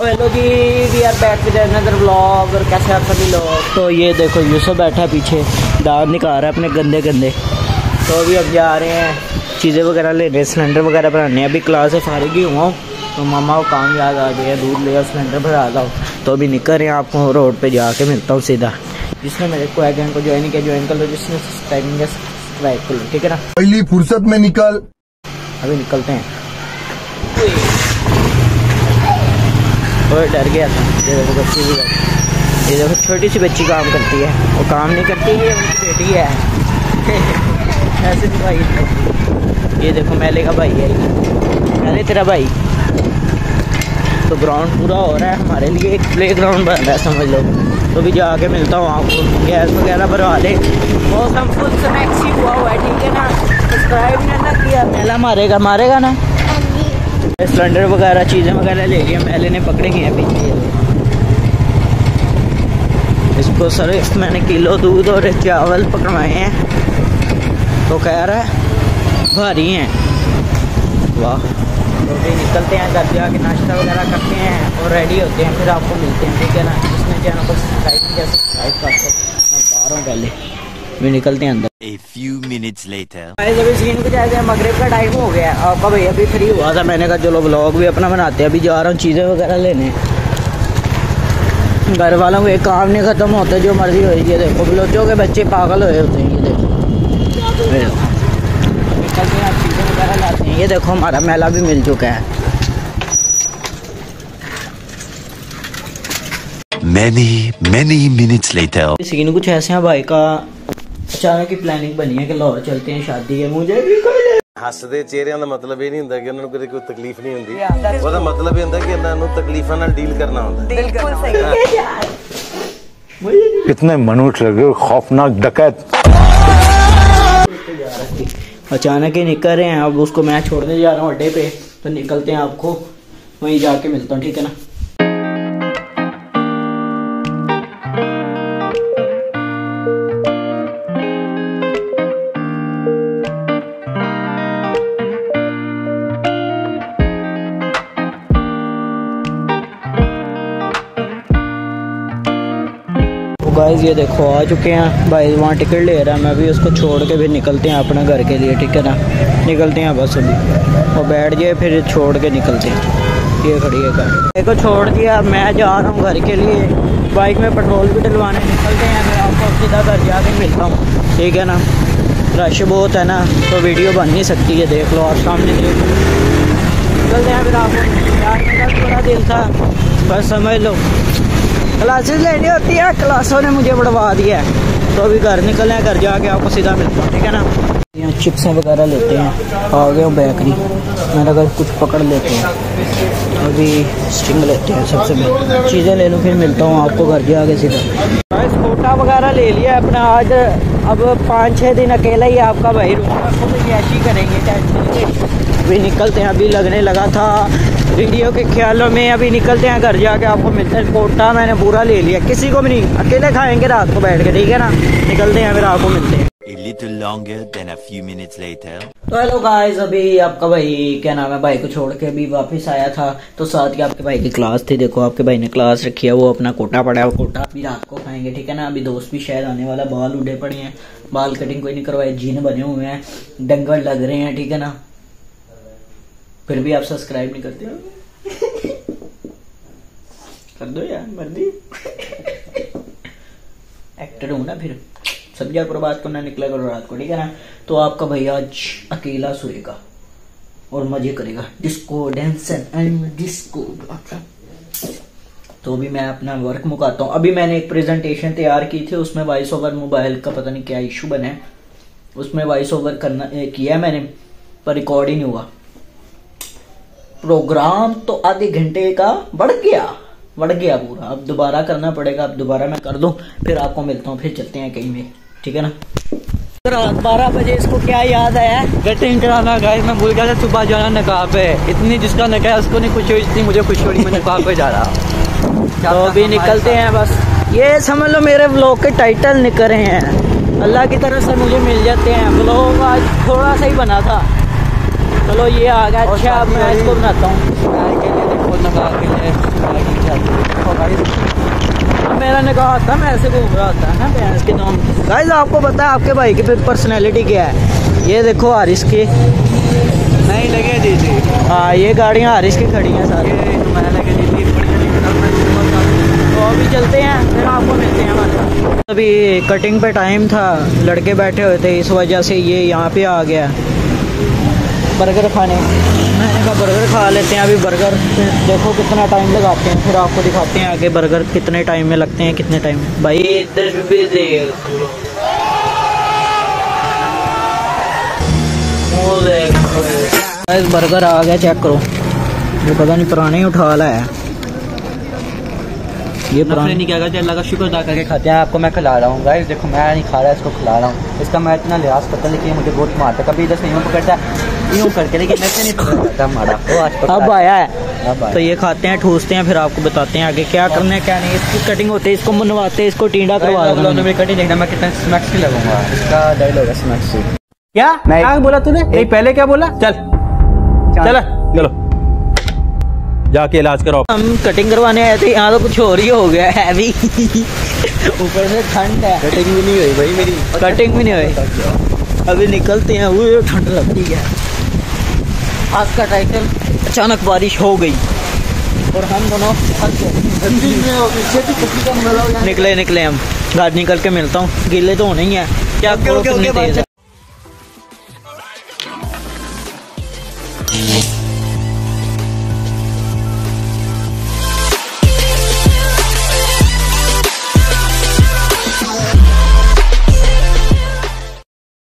Hello ji we are back with another vlog और कैसे आप सभी लोग? तो ये देखो यूसुफ बैठा है पीछे दांत निकाल रहा है अपने गंदे गंदे। तो अभी अब जा रहे हैं। चीज़ें वगैरह ले रहे हैं सिलेंडर वगैरह बनाने। अभी क्लास से फारिग ही हुआ हूँ। तो मामा को काम याद आ गया दूध ले जाओ सिलेंडर भरा था तो अभी निकल रहे हैं आपको रोड पे जाके मिलता हूँ सीधा। जिसने मेरे को अगेन को ज्वाइन किया ज्वाइन कर लो जिसने सब्सक्राइबिंग सब्सक्राइब कर लो ठीक है ना? पहली फुर्सत में निकल। अभी निकलते हैं। और डर गया था। ये देखो बच्ची भी ये देखो छोटी सी बच्ची काम करती है। वो काम नहीं करती, ये उनकी बेटी है। ऐसे भी भाई ये देखो मेले का भाई है। मेले तेरा भाई। तो ग्राउंड पूरा हो रहा है हमारे लिए। एक प्ले ग्राउंड बन रहा है, समझ लो। तो भी जाके मिलता हूँ आपको। गैस वगैरह भरवा ले मौसम फुल हुआ हुआ है, ठीक है ना? सब्सक्राइब ना किया? मेला मारेगा मारेगा ना? सिलेंडर वगैरह, चीज़ें वगैरह ले लिया पहले ने पकड़े गए हैं पीछे इसको सर मैंने किलो दूध और चावल पकड़वाए हैं। तो कह रहा है, भारी हैं। वाह। तो निकलते हैं, घर जाके नाश्ता वगैरह करते हैं और रेडी होते हैं। फिर आपको मिलते हैं, ठीक है ना? जिसने चैनल को सब्सक्राइब किया सब्सक्राइब कर दो बाहर हूँ पहले। भी निकलते हैं अंदर। A few minutes later. Guys अभी सीन कुछ ऐसे मगरिब का टाइम हो गया है। आपका भैया अभी फ्री हुआ था मैंने कहा चलो ब्लॉग भी अपना बनाते हैं। अभी जा रहा हूँ चीज़ें वगैरह लेने। घर वालों को एक काम नहीं ख़त्म होता जो मर्ज़ी हो ये देखो बलोचों के बच्चे पागल हुए होते हैं ये देखो। ये देखो। निकलते हैं आप चीज़ें वगैरह लाते हैं। ये देखो हमारा मेला भी मिल चुका है। Many, many minutes later. Scene कुछ ऐसे हैं भाई का अचानक की प्लानिंग बनी है कि लाहौर चलते हैं शादी है मुझे भी कोई ले ਹੱਸਦੇ ਚਿਹਰਿਆਂ ਦਾ ਮਤਲਬ ਇਹ ਨਹੀਂ ਹੁੰਦਾ ਕਿ ਉਹਨਾਂ ਨੂੰ ਕਦੇ ਕੋਈ ਤਕਲੀਫ ਨਹੀਂ ਹੁੰਦੀ ਉਹਦਾ ਮਤਲਬ ਇਹ ਹੁੰਦਾ ਕਿ ਇਹਨਾਂ ਨੂੰ ਤਕਲੀਫਾਂ ਨਾਲ ਡੀਲ ਕਰਨਾ ਹੁੰਦਾ कितने मनुष्य लगे हो, खौफनाक डकैत अचानक ही निकल रहे हैं अब उसको मैं छोड़ने जा रहा हूँ अड्डे पे तो निकलते हैं आपको वहीं जाके मिलता हूँ ठीक है ना गाइस ये देखो, आ चुके हैं। भाई वहाँ टिकट ले रहा है। मैं भी उसको छोड़ के फिर निकलते हैं अपना घर के लिए, ठीक है ना? निकलते हैं बस अभी। और बैठ जाए, फिर छोड़ के निकलते हैं। ये खड़ी है गाड़ी देखो, छोड़ दिया। मैं जा रहा हूँ घर के लिए। बाइक में पेट्रोल भी डलवाने निकलते हैं। मैं आपको सीधा घर जाके मिलता हूँ। ठीक है ना? रश बहुत है ना? तो वीडियो बन नहीं सकती है, देख लो। आप सामने देख निकलते हैं फिर आपको। थोड़ा दिल था। बस समझ लो। क्लासेस लेनी होती है क्लासों ने मुझे बढ़वा दिया है। तो अभी घर निकले हैं घर जाके आपको सीधा मिलता हूँ ठीक है ना? यहाँ चिप्स वगैरह लेते हैं आ गए बेकरी मैंने कहा कुछ पकड़ लेते हैं अभी स्टिंग लेते हैं सबसे पहले चीज़ें ले लूँ फिर मिलता हूँ आपको घर जाके सीधा। बस कोटा वगैरह ले लिया अपना आज अब पाँच छः दिन अकेला ही आपका भाई। रूम ऐसी करेंगे अभी निकलते हैं अभी लगने लगा था। वीडियो के ख्यालों में अभी निकलते हैं घर जाके आपको मिलते हैं कोटा मैंने पूरा ले लिया। किसी को भी नहीं अकेले खाएँगे रात को बैठ के ठीक है ना? निकलते हैं फिर आपको मिलते हैं। A little longer than a few minutes later. तो हेलो गाइस अभी आपका भाई क्या नाम है भाई को छोड़ के अभी वापस आया था। तो साथ ही आपके भाई की क्लास थी देखो आपके भाई ने क्लास रखी है वो अपना कोटा पड़ा है वो कोटा अभी रात को खाएँगे ठीक है ना? अभी दोस्त भी शायद आने वाला बाल उड़े पड़े हैं। बाल कटिंग कोई नहीं करवाए जीन बने हुए हैं। डंगर लग रहे हैं ठीक है ना? फिर भी आप सब्सक्राइब नहीं करते? हो कर दो यार मर्दी एक्टर हूँ ना फिर। समझा करो बात को ना निकला करो रात को, ठीक है ना? तो आपका भैया आज अकेला सोएगा और मज़े करेगा। डिस्को डांसर एंड डिस्को तो अभी मैं अपना वर्क मुकाता हूँ। अभी मैंने एक प्रेजेंटेशन तैयार की थी, उसमें वॉइस ओवर मोबाइल का पता नहीं क्या इशू बना है। उसमें वॉइस ओवर करना किया मैंने, पर रिकॉर्ड ही नहीं हुआ। प्रोग्राम तो आधे घंटे का बढ़ गया। बढ़ गया पूरा। अब दोबारा करना पड़ेगा अब दोबारा मैं कर दूँ फिर आपको मिलता हूँ फिर चलते हैं कहीं में ठीक है ना? रात बारह बजे इसको क्या याद आया? कटिंग कराना गाइस मैं भूल गया था सुबह जाना नकाब पे। इतनी जिसका नकाब उसको नहीं खुशी हुई इतनी मुझे खुशी हो रही मैं नकाब पे जा रहा तो अभी निकलते हैं बस। ये समझ लो मेरे ब्लॉग के टाइटल निकल रहे हैं। अल्लाह की तरफ़ से मुझे मिल जाते हैं। ब्लॉग आज थोड़ा सा ही बना था। चलो ये आ गया अच्छा अब मैं इसको बनाता हूँ। मेरा लिए देखो नकाब के लिए मैंने कहा था मैं ऐसे घूम रहा था ना भैंस के नाम गाइस आपको पता है आपके भाई की पर्सनैलिटी क्या है? ये देखो हारिस की। नहीं लगे दी थी हाँ ये गाड़ियाँ हारिस की खड़ी हैं सारी। तो। तो अभी चलते हैं फिर आपको मिलते हैं हमारे अभी कटिंग पे टाइम था लड़के बैठे हुए थे इस वजह से ये यहाँ पे आ गया। बर्गर खाने। मैंने कहा बर्गर खा लेते हैं अभी बर्गर। देखो कितना टाइम लगाते हैं फिर आपको दिखाते हैं आगे बर्गर कितने टाइम में लगते हैं कितने टाइम में। भाई इधर भी देख वो देखो। गाइस, बर्गर आ गया चेक करो। ये पता नहीं पुराने ही उठा ला है। ये पुराने नहीं क्या करते अल्लाह का शुक्र अदा करके खाते हैं आपको मैं खिला रहा हूँ। गाइस देखो मैं नहीं खा रहा इसको खिला रहा हूँ। इसका मैं इतना लिहाज करता लेकिन मुझे बहुत मारता कभी इधर से यूँ पकड़ता है यूँ करके लेकिन वो अब आया है। अब आया। तो ये खाते हैं ठूसते हैं फिर आपको बताते हैं आगे क्या करना है क्या नहीं। इसकी कटिंग होती है इसको मनवाते हैं इसको टींडा करवा लोगों मेरी कटिंग देखना मैं कितना स्मैक्स की लगूँगा। इसका डायलॉग है स्मैक्स क्या? क्या बोला तूने? नहीं पहले क्या बोला? चल। चल। चलो। जाके इलाज कराओ। हम कटिंग करवाने आए थे यहाँ तो कुछ और ही हो गया है अभी। ऊपर से ठंड है। कटिंग भी नहीं हुई भाई मेरी। कटिंग भी नहीं हुई। अभी निकलते हैं वो ठंड लगती है। आज का टाइटल अचानक बारिश हो गई। और हम दोनों निकले निकले हम। गाड़ी निकल के मिलता हूँ। गीले तो होने ही है। क्या करो कितनी तेज